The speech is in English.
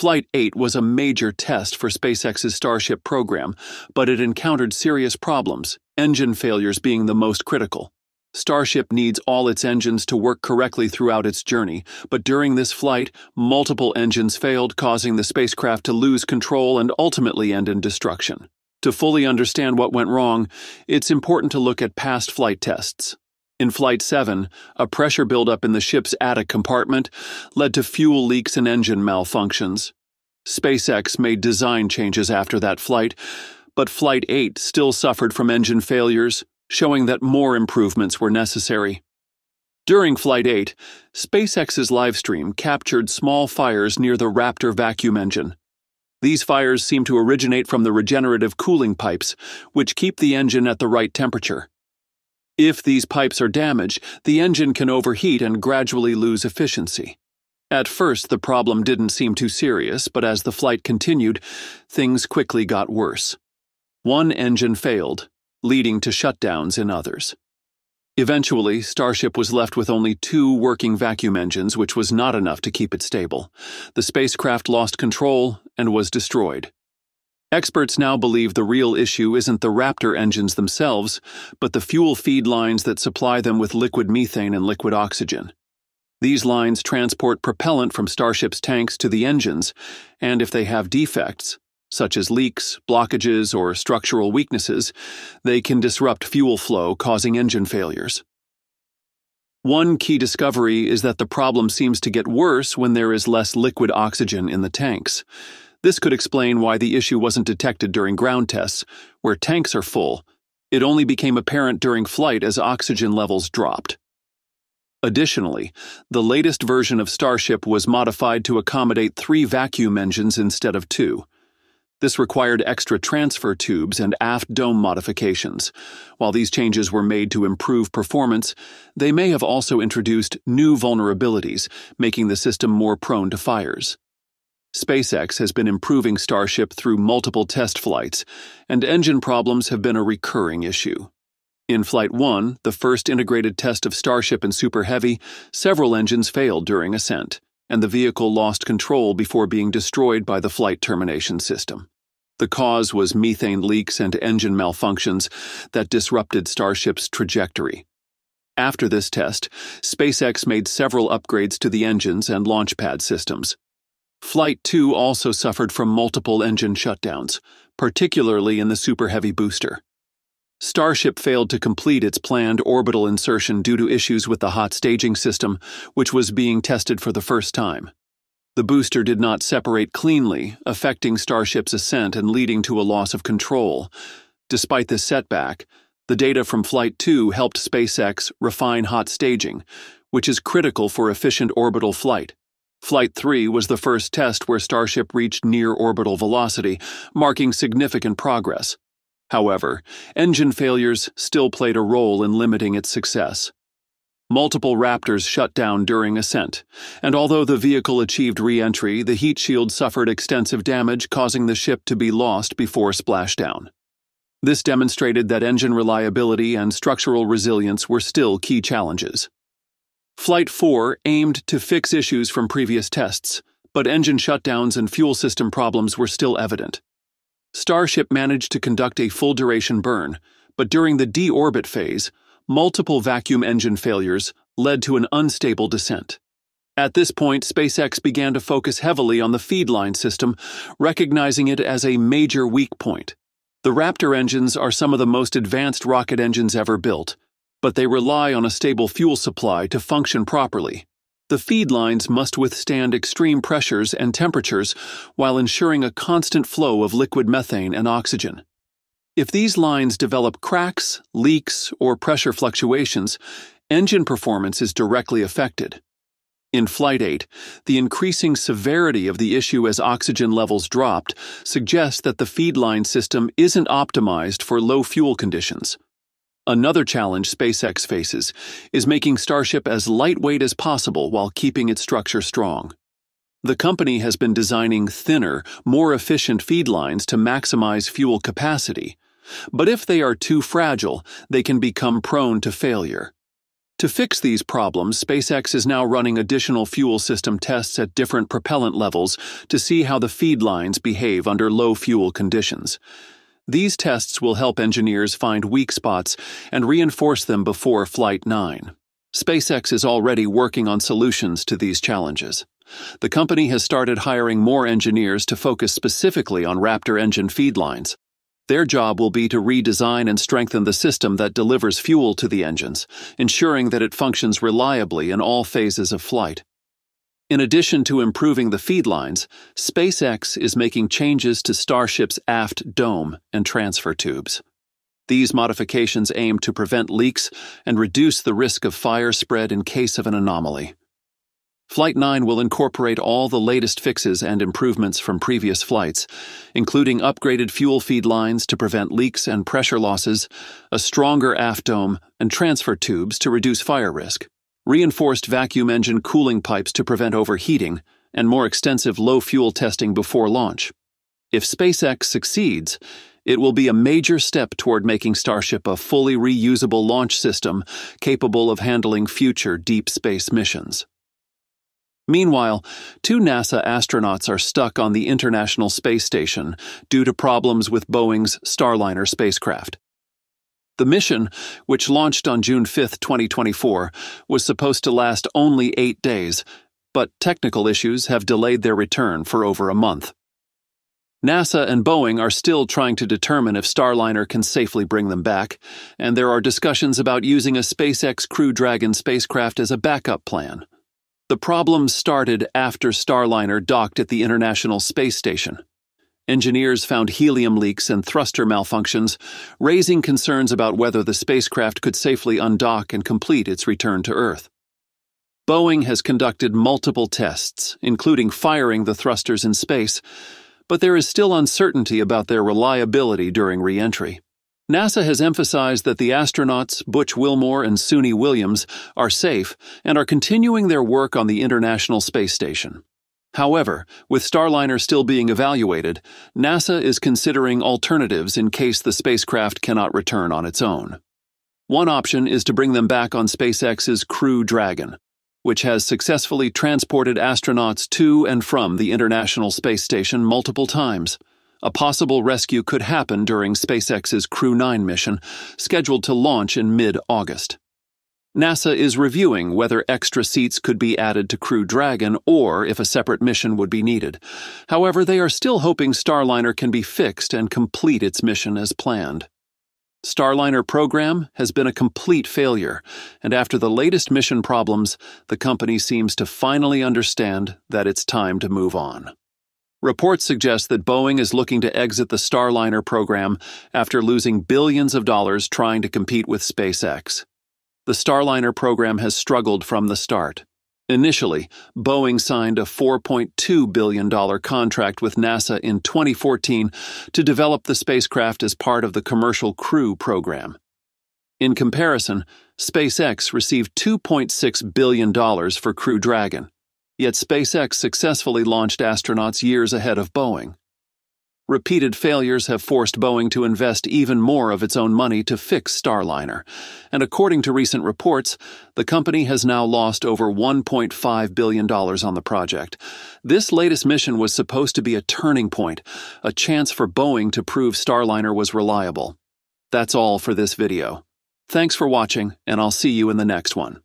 Flight 8 was a major test for SpaceX's Starship program, but it encountered serious problems, engine failures being the most critical. Starship needs all its engines to work correctly throughout its journey, but during this flight, multiple engines failed, causing the spacecraft to lose control and ultimately end in destruction. To fully understand what went wrong, it's important to look at past flight tests. In Flight 7, a pressure buildup in the ship's attic compartment led to fuel leaks and engine malfunctions. SpaceX made design changes after that flight, but Flight 8 still suffered from engine failures, showing that more improvements were necessary. During Flight 8, SpaceX's livestream captured small fires near the Raptor vacuum engine. These fires seem to originate from the regenerative cooling pipes, which keep the engine at the right temperature. If these pipes are damaged, the engine can overheat and gradually lose efficiency. At first, the problem didn't seem too serious, but as the flight continued, things quickly got worse. One engine failed, leading to shutdowns in others. Eventually, Starship was left with only two working vacuum engines, which was not enough to keep it stable. The spacecraft lost control and was destroyed. Experts now believe the real issue isn't the Raptor engines themselves, but the fuel feed lines that supply them with liquid methane and liquid oxygen. These lines transport propellant from Starship's tanks to the engines, and if they have defects, such as leaks, blockages, or structural weaknesses, they can disrupt fuel flow, causing engine failures. One key discovery is that the problem seems to get worse when there is less liquid oxygen in the tanks. This could explain why the issue wasn't detected during ground tests, where tanks are full. It only became apparent during flight as oxygen levels dropped. Additionally, the latest version of Starship was modified to accommodate three vacuum engines instead of two. This required extra transfer tubes and aft dome modifications. While these changes were made to improve performance, they may have also introduced new vulnerabilities, making the system more prone to fires. SpaceX has been improving Starship through multiple test flights, and engine problems have been a recurring issue. In Flight 1, the first integrated test of Starship and Super Heavy, several engines failed during ascent and the vehicle lost control before being destroyed by the flight termination system. The cause was methane leaks and engine malfunctions that disrupted Starship's trajectory. After this test, SpaceX made several upgrades to the engines and launch pad systems. Flight 2 also suffered from multiple engine shutdowns, particularly in the Super Heavy booster. Starship failed to complete its planned orbital insertion due to issues with the hot staging system, which was being tested for the first time. The booster did not separate cleanly, affecting Starship's ascent and leading to a loss of control. Despite this setback, the data from Flight 2 helped SpaceX refine hot staging, which is critical for efficient orbital flight. Flight 3 was the first test where Starship reached near orbital velocity, marking significant progress. However, engine failures still played a role in limiting its success. Multiple Raptors shut down during ascent, and although the vehicle achieved re entry, the heat shield suffered extensive damage, causing the ship to be lost before splashdown. This demonstrated that engine reliability and structural resilience were still key challenges. Flight 4 aimed to fix issues from previous tests, but engine shutdowns and fuel system problems were still evident. Starship managed to conduct a full duration burn, but during the deorbit phase, multiple vacuum engine failures led to an unstable descent. At this point, SpaceX began to focus heavily on the feed line system, recognizing it as a major weak point. The Raptor engines are some of the most advanced rocket engines ever built, but they rely on a stable fuel supply to function properly. The feed lines must withstand extreme pressures and temperatures while ensuring a constant flow of liquid methane and oxygen. If these lines develop cracks, leaks, or pressure fluctuations, engine performance is directly affected. In Flight 8, the increasing severity of the issue as oxygen levels dropped suggests that the feed line system isn't optimized for low fuel conditions. Another challenge SpaceX faces is making Starship as lightweight as possible while keeping its structure strong. The company has been designing thinner, more efficient feed lines to maximize fuel capacity, but if they are too fragile, they can become prone to failure. To fix these problems, SpaceX is now running additional fuel system tests at different propellant levels to see how the feed lines behave under low fuel conditions. These tests will help engineers find weak spots and reinforce them before Flight 9. SpaceX is already working on solutions to these challenges. The company has started hiring more engineers to focus specifically on Raptor engine feed lines. Their job will be to redesign and strengthen the system that delivers fuel to the engines, ensuring that it functions reliably in all phases of flight. In addition to improving the feed lines, SpaceX is making changes to Starship's aft dome and transfer tubes. These modifications aim to prevent leaks and reduce the risk of fire spread in case of an anomaly. Flight 9 will incorporate all the latest fixes and improvements from previous flights, including upgraded fuel feed lines to prevent leaks and pressure losses, a stronger aft dome, and transfer tubes to reduce fire risk, reinforced vacuum engine cooling pipes to prevent overheating, and more extensive low fuel testing before launch. If SpaceX succeeds, it will be a major step toward making Starship a fully reusable launch system capable of handling future deep space missions. Meanwhile, two NASA astronauts are stuck on the International Space Station due to problems with Boeing's Starliner spacecraft. The mission, which launched on June 5, 2024, was supposed to last only eight days, but technical issues have delayed their return for over a month. NASA and Boeing are still trying to determine if Starliner can safely bring them back, and there are discussions about using a SpaceX Crew Dragon spacecraft as a backup plan. The problems started after Starliner docked at the International Space Station. Engineers found helium leaks and thruster malfunctions, raising concerns about whether the spacecraft could safely undock and complete its return to Earth. Boeing has conducted multiple tests, including firing the thrusters in space, but there is still uncertainty about their reliability during reentry. NASA has emphasized that the astronauts, Butch Wilmore and Suni Williams, are safe and are continuing their work on the International Space Station. However, with Starliner still being evaluated, NASA is considering alternatives in case the spacecraft cannot return on its own. One option is to bring them back on SpaceX's Crew Dragon, which has successfully transported astronauts to and from the International Space Station multiple times. A possible rescue could happen during SpaceX's Crew 9 mission, scheduled to launch in mid August. NASA is reviewing whether extra seats could be added to Crew Dragon or if a separate mission would be needed. However, they are still hoping Starliner can be fixed and complete its mission as planned. Starliner program has been a complete failure, and after the latest mission problems, the company seems to finally understand that it's time to move on. Reports suggest that Boeing is looking to exit the Starliner program after losing billions of dollars trying to compete with SpaceX. The Starliner program has struggled from the start. Initially, Boeing signed a $4.2 billion contract with NASA in 2014 to develop the spacecraft as part of the Commercial Crew program. In comparison, SpaceX received $2.6 billion for Crew Dragon. Yet SpaceX successfully launched astronauts years ahead of Boeing. Repeated failures have forced Boeing to invest even more of its own money to fix Starliner, and according to recent reports, the company has now lost over $1.5 billion on the project. This latest mission was supposed to be a turning point, a chance for Boeing to prove Starliner was reliable. That's all for this video. Thanks for watching, and I'll see you in the next one.